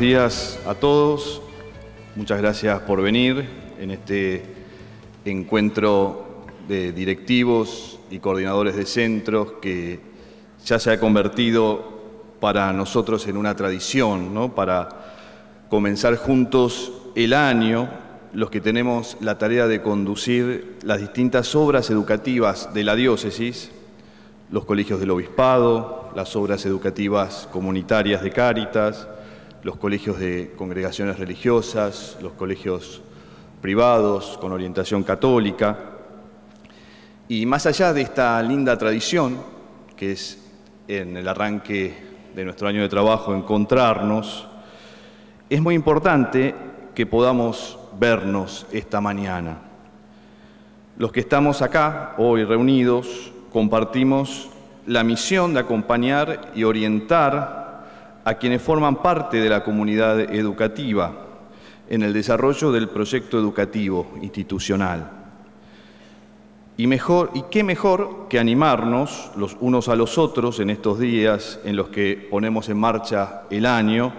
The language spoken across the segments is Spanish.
días a todos. Muchas gracias por venir en este encuentro de directivos y coordinadores de centros que ya se ha convertido para nosotros en una tradición, ¿no? para comenzar juntos el año, los que tenemos la tarea de conducir las distintas obras educativas de la diócesis, los colegios del obispado, las obras educativas comunitarias de Cáritas, los colegios de congregaciones religiosas, los colegios privados con orientación católica. Y más allá de esta linda tradición, que es en el arranque de nuestro año de trabajo encontrarnos, es muy importante que podamos vernos esta mañana. Los que estamos acá hoy reunidos compartimos la misión de acompañar y orientar a quienes forman parte de la comunidad educativa en el desarrollo del proyecto educativo institucional. Y, mejor, y qué mejor que animarnos los unos a los otros en estos días en los que ponemos en marcha el año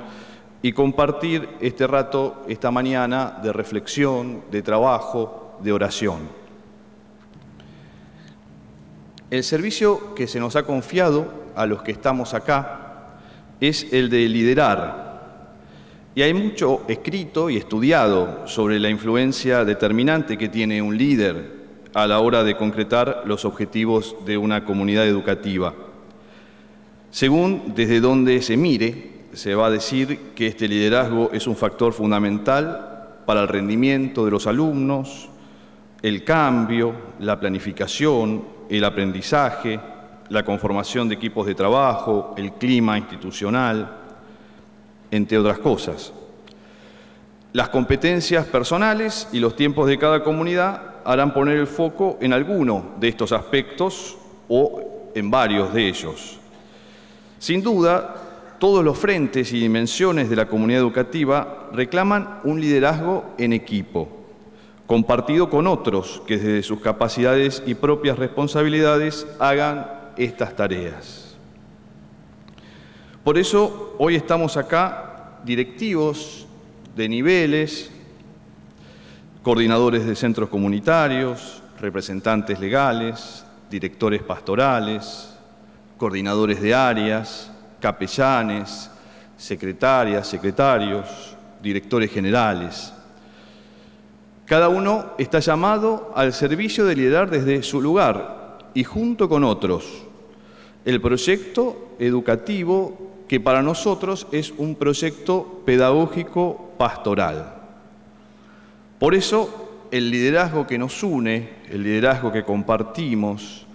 y compartir este rato, esta mañana, de reflexión, de trabajo, de oración. El servicio que se nos ha confiado a los que estamos acá es el de liderar. Y hay mucho escrito y estudiado sobre la influencia determinante que tiene un líder a la hora de concretar los objetivos de una comunidad educativa. Según desde donde se mire, se va a decir que este liderazgo es un factor fundamental para el rendimiento de los alumnos, el cambio, la planificación, el aprendizaje, la conformación de equipos de trabajo, el clima institucional, entre otras cosas. Las competencias personales y los tiempos de cada comunidad harán poner el foco en alguno de estos aspectos o en varios de ellos. Sin duda, todos los frentes y dimensiones de la comunidad educativa reclaman un liderazgo en equipo, compartido con otros que desde sus capacidades y propias responsabilidades hagan estas tareas. Por eso hoy estamos acá directivos de niveles, coordinadores de centros comunitarios, representantes legales, directores pastorales, coordinadores de áreas, capellanes, secretarias, secretarios, directores generales. Cada uno está llamado al servicio de liderar desde su lugar y junto con otros el proyecto educativo que para nosotros es un proyecto pedagógico pastoral. Por eso el liderazgo que nos une, el liderazgo que compartimos,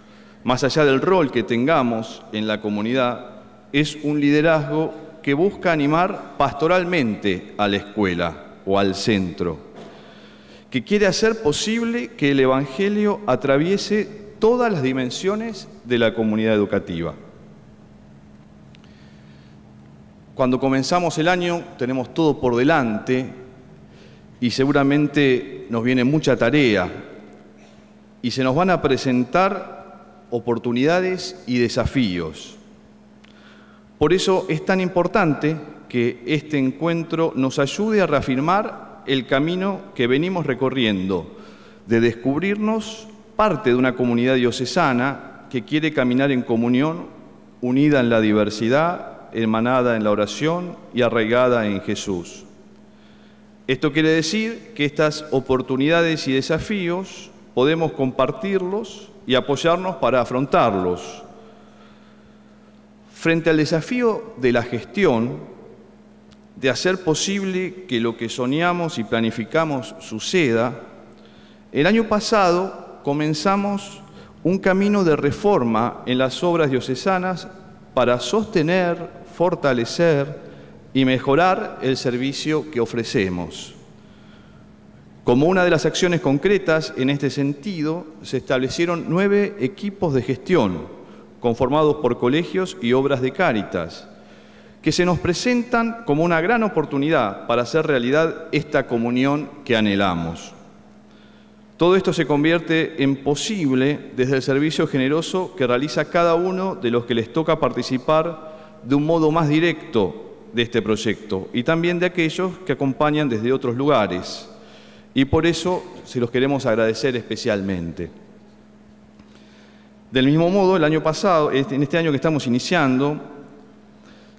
más allá del rol que tengamos en la comunidad, es un liderazgo que busca animar pastoralmente a la escuela o al centro, que quiere hacer posible que el Evangelio atraviese todas las dimensiones de la comunidad educativa. Cuando comenzamos el año tenemos todo por delante y seguramente nos viene mucha tarea y se nos van a presentar oportunidades y desafíos. Por eso es tan importante que este encuentro nos ayude a reafirmar el camino que venimos recorriendo, de descubrirnos parte de una comunidad diocesana que quiere caminar en comunión, unida en la diversidad, hermanada en la oración y arraigada en Jesús. Esto quiere decir que estas oportunidades y desafíos podemos compartirlos y apoyarnos para afrontarlos. Frente al desafío de la gestión, de hacer posible que lo que soñamos y planificamos suceda, el año pasado comenzamos un camino de reforma en las obras diocesanas para sostener, fortalecer y mejorar el servicio que ofrecemos. Como una de las acciones concretas en este sentido, se establecieron nueve equipos de gestión conformados por colegios y obras de cáritas, que se nos presentan como una gran oportunidad para hacer realidad esta comunión que anhelamos. Todo esto se convierte en posible desde el servicio generoso que realiza cada uno de los que les toca participar de un modo más directo de este proyecto y también de aquellos que acompañan desde otros lugares. Y por eso se los queremos agradecer especialmente. Del mismo modo, el año pasado, este, en este año que estamos iniciando,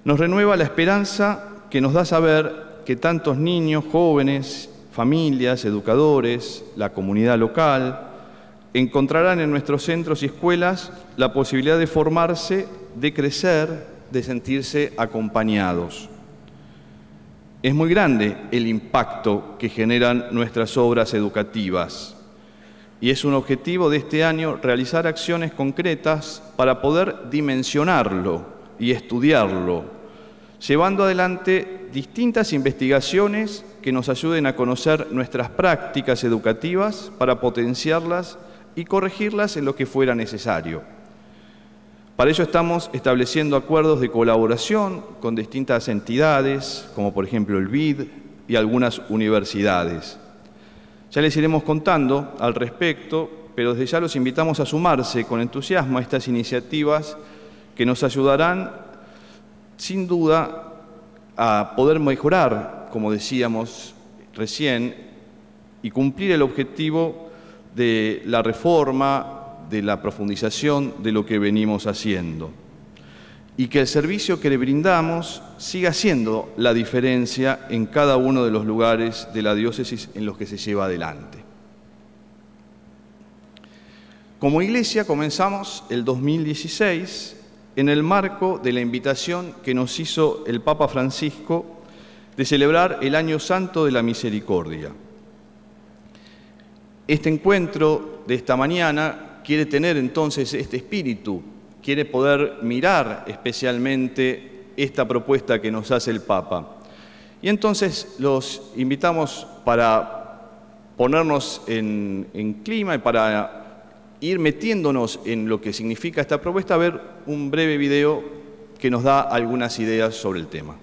nos renueva la esperanza que nos da saber que tantos niños, jóvenes, familias, educadores, la comunidad local, encontrarán en nuestros centros y escuelas la posibilidad de formarse, de crecer, de sentirse acompañados. Es muy grande el impacto que generan nuestras obras educativas y es un objetivo de este año realizar acciones concretas para poder dimensionarlo y estudiarlo, llevando adelante distintas investigaciones que nos ayuden a conocer nuestras prácticas educativas para potenciarlas y corregirlas en lo que fuera necesario. Para ello estamos estableciendo acuerdos de colaboración con distintas entidades, como por ejemplo el BID y algunas universidades. Ya les iremos contando al respecto, pero desde ya los invitamos a sumarse con entusiasmo a estas iniciativas que nos ayudarán, sin duda, a poder mejorar, como decíamos recién, y cumplir el objetivo de la reforma de la profundización de lo que venimos haciendo y que el servicio que le brindamos siga siendo la diferencia en cada uno de los lugares de la diócesis en los que se lleva adelante. Como iglesia comenzamos el 2016 en el marco de la invitación que nos hizo el Papa Francisco de celebrar el Año Santo de la Misericordia. Este encuentro de esta mañana quiere tener entonces este espíritu, quiere poder mirar especialmente esta propuesta que nos hace el Papa. Y entonces los invitamos para ponernos en, clima y para ir metiéndonos en lo que significa esta propuesta, a ver un breve video que nos da algunas ideas sobre el tema.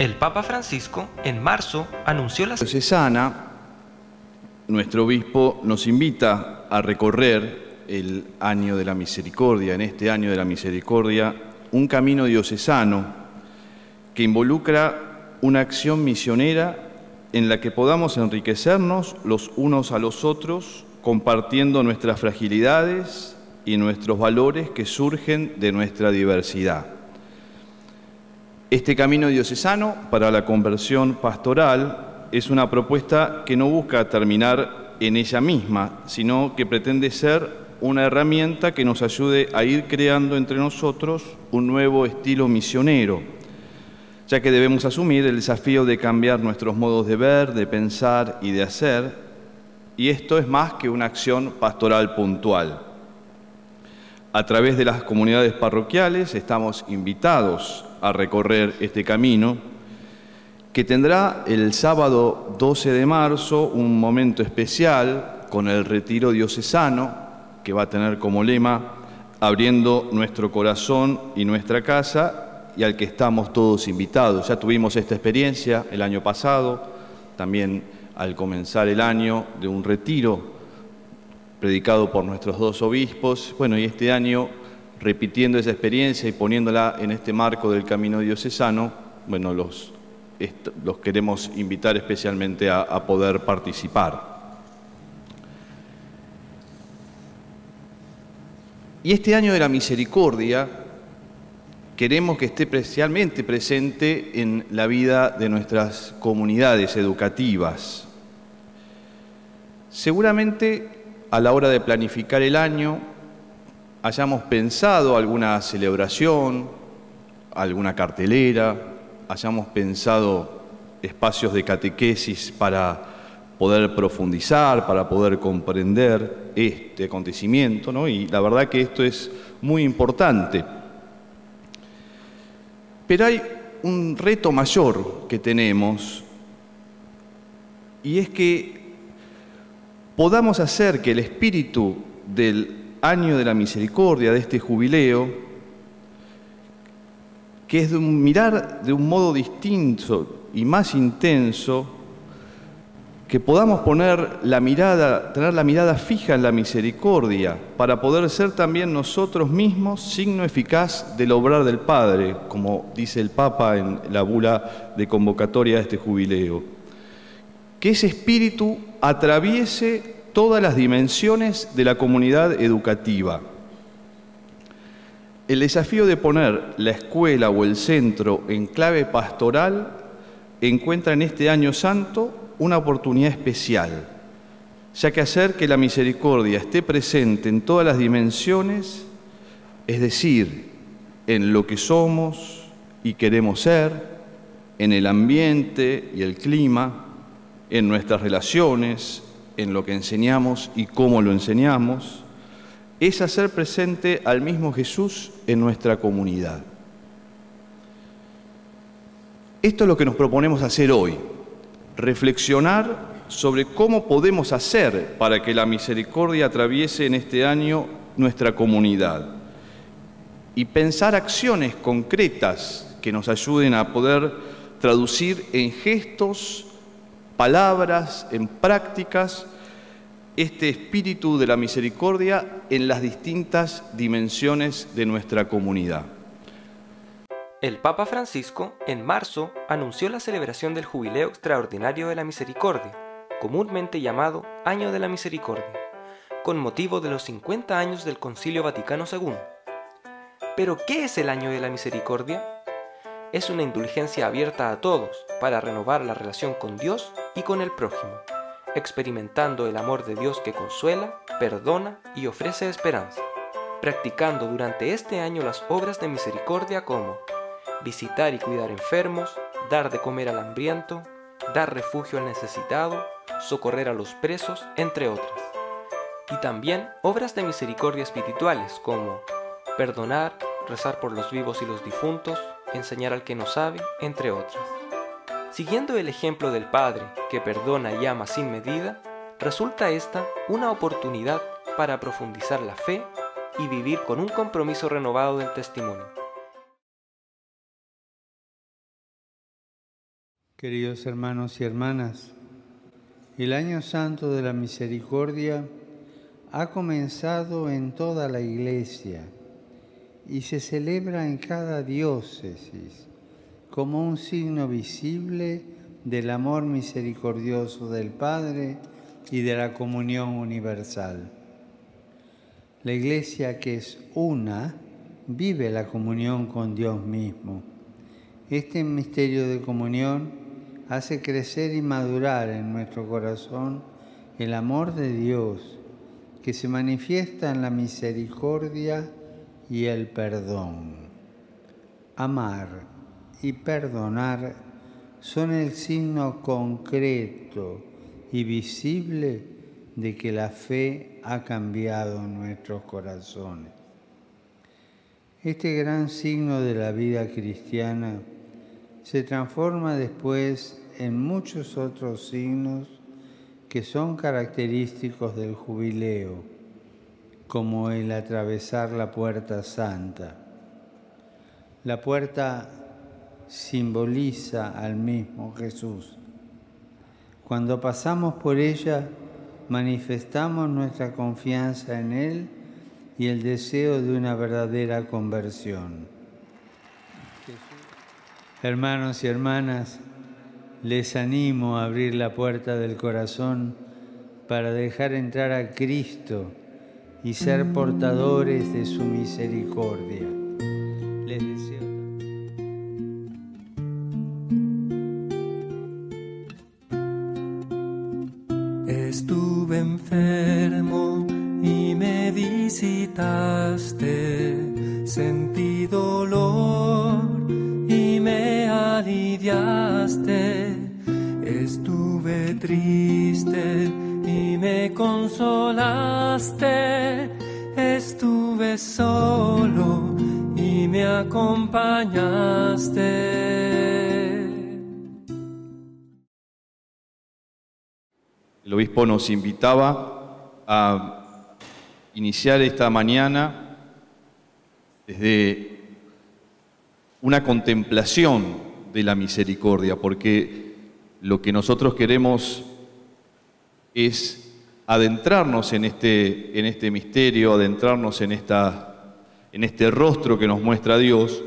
El Papa Francisco en marzo anunció la... Cesana nuestro obispo nos invita a recorrer el año de la misericordia, en este año de la misericordia, un camino diocesano que involucra una acción misionera en la que podamos enriquecernos los unos a los otros, compartiendo nuestras fragilidades y nuestros valores que surgen de nuestra diversidad. Este camino diocesano para la conversión pastoral es una propuesta que no busca terminar en ella misma, sino que pretende ser una herramienta que nos ayude a ir creando entre nosotros un nuevo estilo misionero, ya que debemos asumir el desafío de cambiar nuestros modos de ver, de pensar y de hacer, y esto es más que una acción pastoral puntual. A través de las comunidades parroquiales estamos invitados a recorrer este camino que tendrá el sábado 12 de marzo un momento especial con el retiro diocesano, que va a tener como lema abriendo nuestro corazón y nuestra casa y al que estamos todos invitados. Ya tuvimos esta experiencia el año pasado, también al comenzar el año de un retiro predicado por nuestros dos obispos. Bueno, y este año, repitiendo esa experiencia y poniéndola en este marco del camino diocesano, bueno, los los queremos invitar especialmente a, a poder participar. Y este año de la misericordia queremos que esté especialmente presente en la vida de nuestras comunidades educativas. Seguramente a la hora de planificar el año hayamos pensado alguna celebración, alguna cartelera, hayamos pensado espacios de catequesis para poder profundizar, para poder comprender este acontecimiento, ¿no? y la verdad que esto es muy importante. Pero hay un reto mayor que tenemos, y es que podamos hacer que el espíritu del año de la misericordia, de este jubileo, que es de un mirar de un modo distinto y más intenso, que podamos poner la mirada, tener la mirada fija en la misericordia, para poder ser también nosotros mismos signo eficaz del obrar del Padre, como dice el Papa en la bula de convocatoria de este jubileo. Que ese espíritu atraviese todas las dimensiones de la comunidad educativa. El desafío de poner la escuela o el centro en clave pastoral encuentra en este año santo una oportunidad especial, ya que hacer que la misericordia esté presente en todas las dimensiones, es decir, en lo que somos y queremos ser, en el ambiente y el clima, en nuestras relaciones, en lo que enseñamos y cómo lo enseñamos, es hacer presente al mismo Jesús en nuestra comunidad. Esto es lo que nos proponemos hacer hoy, reflexionar sobre cómo podemos hacer para que la misericordia atraviese en este año nuestra comunidad y pensar acciones concretas que nos ayuden a poder traducir en gestos, palabras, en prácticas, este espíritu de la misericordia en las distintas dimensiones de nuestra comunidad. El Papa Francisco en marzo anunció la celebración del Jubileo Extraordinario de la Misericordia, comúnmente llamado Año de la Misericordia, con motivo de los 50 años del Concilio Vaticano II. Pero, ¿qué es el Año de la Misericordia? Es una indulgencia abierta a todos para renovar la relación con Dios y con el prójimo, experimentando el amor de Dios que consuela, perdona y ofrece esperanza, practicando durante este año las obras de misericordia como visitar y cuidar enfermos, dar de comer al hambriento, dar refugio al necesitado, socorrer a los presos, entre otras. Y también obras de misericordia espirituales como perdonar, rezar por los vivos y los difuntos, enseñar al que no sabe, entre otras. Siguiendo el ejemplo del Padre, que perdona y ama sin medida, resulta esta una oportunidad para profundizar la fe y vivir con un compromiso renovado del testimonio. Queridos hermanos y hermanas, el año santo de la misericordia ha comenzado en toda la iglesia y se celebra en cada diócesis como un signo visible del amor misericordioso del Padre y de la comunión universal. La iglesia que es una vive la comunión con Dios mismo. Este misterio de comunión hace crecer y madurar en nuestro corazón el amor de Dios que se manifiesta en la misericordia y el perdón. Amar y perdonar son el signo concreto y visible de que la fe ha cambiado nuestros corazones. Este gran signo de la vida cristiana se transforma después en muchos otros signos que son característicos del jubileo, como el atravesar la puerta santa. La puerta simboliza al mismo Jesús. Cuando pasamos por ella, manifestamos nuestra confianza en Él y el deseo de una verdadera conversión. Hermanos y hermanas, les animo a abrir la puerta del corazón para dejar entrar a Cristo y ser portadores de su misericordia. Visitaste, sentí dolor y me aliviaste Estuve triste y me consolaste. Estuve solo y me acompañaste. El obispo nos invitaba a iniciar esta mañana desde una contemplación de la misericordia, porque lo que nosotros queremos es adentrarnos en este, en este misterio, adentrarnos en, esta, en este rostro que nos muestra Dios,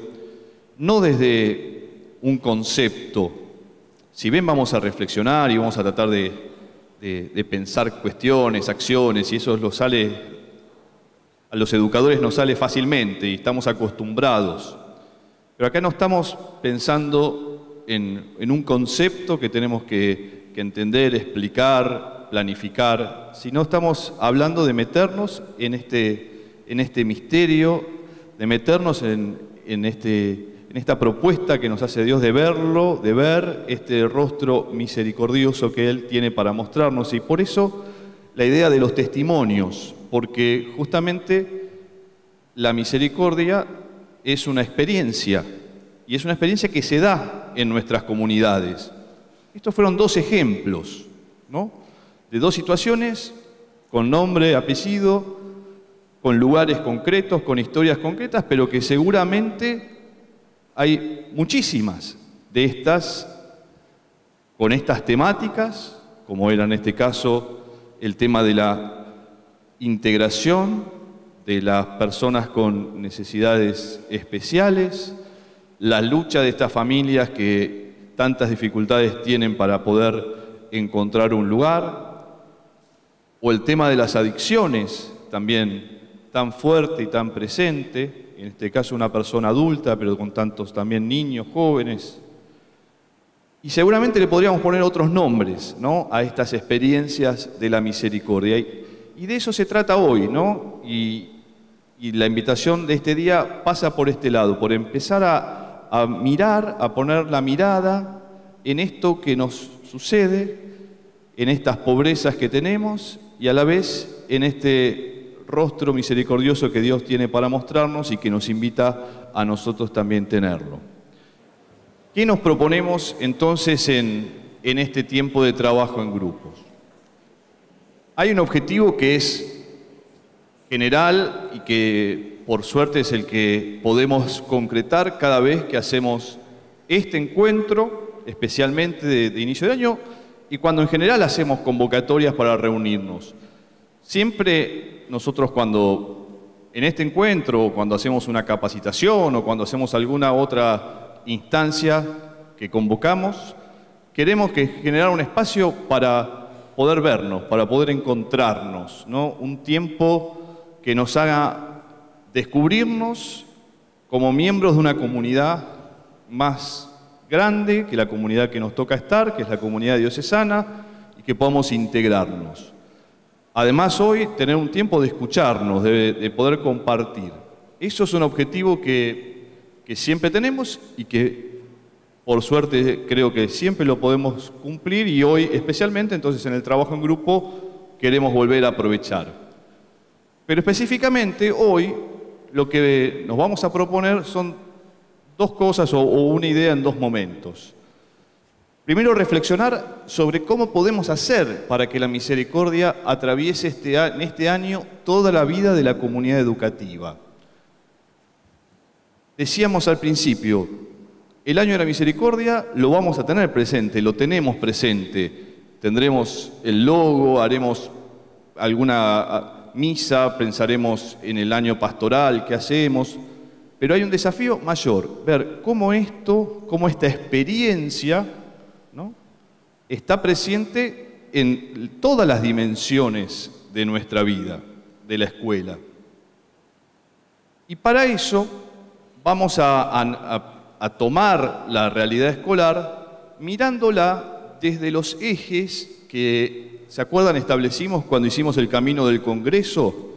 no desde un concepto. Si bien vamos a reflexionar y vamos a tratar de, de pensar cuestiones, acciones, y eso lo sale a los educadores nos sale fácilmente y estamos acostumbrados. Pero acá no estamos pensando en, un concepto que tenemos que, entender, explicar, planificar, sino estamos hablando de meternos en este, en este misterio, de meternos en, este, en esta propuesta que nos hace Dios de verlo, de ver este rostro misericordioso que Él tiene para mostrarnos. Y por eso la idea de los testimonios, porque justamente la misericordia es una experiencia y es una experiencia que se da en nuestras comunidades. Estos fueron dos ejemplos, ¿no? De dos situaciones con nombre, apellido, con lugares concretos, con historias concretas, pero que seguramente hay muchísimas de estas con estas temáticas, como era en este caso el tema de la integración de las personas con necesidades especiales, la lucha de estas familias que tantas dificultades tienen para poder encontrar un lugar, o el tema de las adicciones, también tan fuerte y tan presente, en este caso una persona adulta, pero con tantos también niños, jóvenes. Y seguramente le podríamos poner otros nombres ¿no? a estas experiencias de la misericordia. Y de eso se trata hoy, ¿no? Y, la invitación de este día pasa por este lado, por empezar a, mirar, a poner la mirada en esto que nos sucede, en estas pobrezas que tenemos y a la vez en este rostro misericordioso que Dios tiene para mostrarnos y que nos invita a nosotros también tenerlo. ¿Qué nos proponemos entonces en, en este tiempo de trabajo en grupos? Hay un objetivo que es general y que por suerte es el que podemos concretar cada vez que hacemos este encuentro, especialmente de, inicio de año, y cuando en general hacemos convocatorias para reunirnos. Siempre nosotros cuando en este encuentro, cuando hacemos una capacitación o cuando hacemos alguna otra instancia que convocamos, queremos que generar un espacio para poder vernos, para poder encontrarnos, ¿no? Un tiempo que nos haga descubrirnos como miembros de una comunidad más grande que la comunidad que nos toca estar, que es la comunidad diocesana, y que podamos integrarnos. Además, hoy tener un tiempo de escucharnos, de, poder compartir. Eso es un objetivo que, que siempre tenemos y que por suerte creo que siempre lo podemos cumplir y hoy especialmente entonces en el trabajo en grupo queremos volver a aprovechar. Pero específicamente hoy lo que nos vamos a proponer son dos cosas o, una idea en dos momentos. Primero, reflexionar sobre cómo podemos hacer para que la misericordia atraviese este, en este año toda la vida de la comunidad educativa. Decíamos al principio, el año de la misericordia lo vamos a tener presente, lo tenemos presente. Tendremos el logo, haremos alguna ah, misa, pensaremos en el año pastoral que hacemos, pero hay un desafío mayor, ver cómo esto, cómo esta experiencia está presente en todas las dimensiones de nuestra vida, de la escuela. Y para eso vamos a tomar la realidad escolar mirándola desde los ejes que, ¿se acuerdan? Establecimos cuando hicimos el camino del Congreso.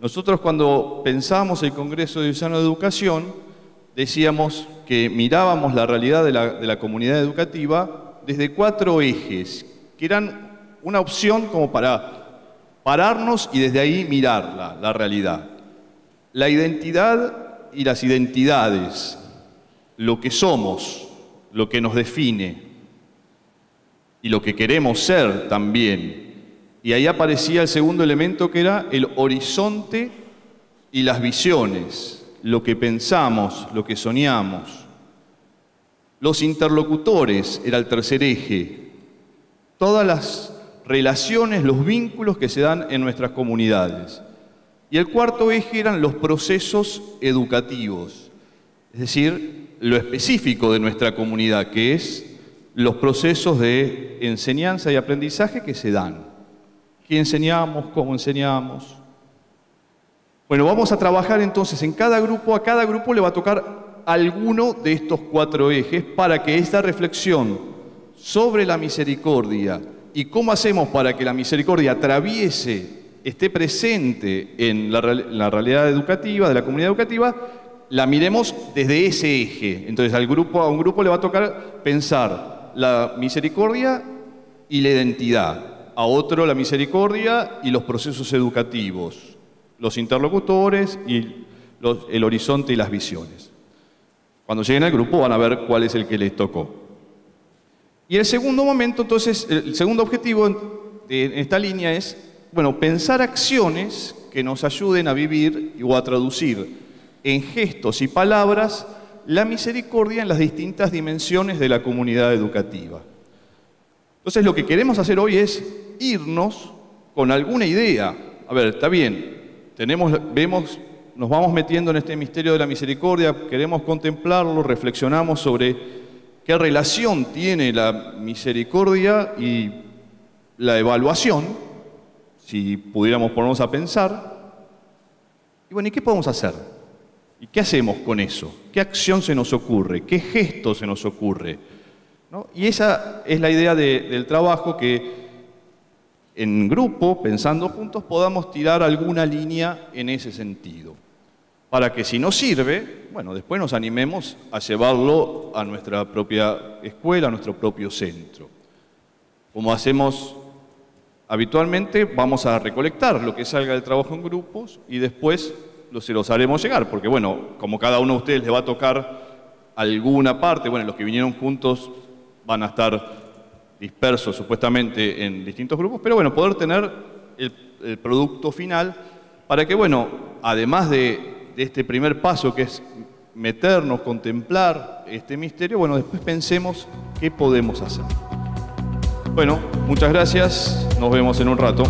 Nosotros cuando pensábamos el Congreso de Usano de Educación, decíamos que mirábamos la realidad de la, de la comunidad educativa desde cuatro ejes, que eran una opción como para pararnos y desde ahí mirarla, la realidad. La identidad y las identidades, lo que somos, lo que nos define y lo que queremos ser también. Y ahí aparecía el segundo elemento que era el horizonte y las visiones, lo que pensamos, lo que soñamos. Los interlocutores era el tercer eje. Todas las relaciones, los vínculos que se dan en nuestras comunidades. Y el cuarto eje eran los procesos educativos, es decir, lo específico de nuestra comunidad, que es los procesos de enseñanza y aprendizaje que se dan. ¿Qué enseñamos? ¿Cómo enseñamos? Bueno, vamos a trabajar entonces en cada grupo, a cada grupo le va a tocar alguno de estos cuatro ejes para que esta reflexión sobre la misericordia y cómo hacemos para que la misericordia atraviese esté presente en la, realidad educativa, de la comunidad educativa, la miremos desde ese eje. Entonces al grupo, a un grupo le va a tocar pensar la misericordia y la identidad, a otro la misericordia y los procesos educativos, los interlocutores y el horizonte y las visiones. Cuando lleguen al grupo van a ver cuál es el que les tocó. Y el segundo momento, entonces, el segundo objetivo en esta línea es bueno, pensar acciones que nos ayuden a vivir o a traducir en gestos y palabras la misericordia en las distintas dimensiones de la comunidad educativa. Entonces lo que queremos hacer hoy es irnos con alguna idea. A ver, está bien, tenemos, vemos, nos vamos metiendo en este misterio de la misericordia, queremos contemplarlo, reflexionamos sobre qué relación tiene la misericordia y la evaluación, si pudiéramos ponernos a pensar. Y bueno, ¿y qué podemos hacer? ¿Y qué hacemos con eso? ¿Qué acción se nos ocurre? ¿Qué gesto se nos ocurre? Y esa es la idea del trabajo, que en grupo, pensando juntos, podamos tirar alguna línea en ese sentido. Para que si nos sirve, bueno, después nos animemos a llevarlo a nuestra propia escuela, a nuestro propio centro. Como hacemos Habitualmente vamos a recolectar lo que salga del trabajo en grupos y después se los haremos llegar, porque bueno, como cada uno de ustedes le va a tocar alguna parte, bueno, los que vinieron juntos van a estar dispersos supuestamente en distintos grupos, pero bueno, poder tener el, producto final para que, bueno, además de, de este primer paso que es meternos, contemplar este misterio, bueno, después pensemos qué podemos hacer. Bueno, muchas gracias. Nos vemos en un rato.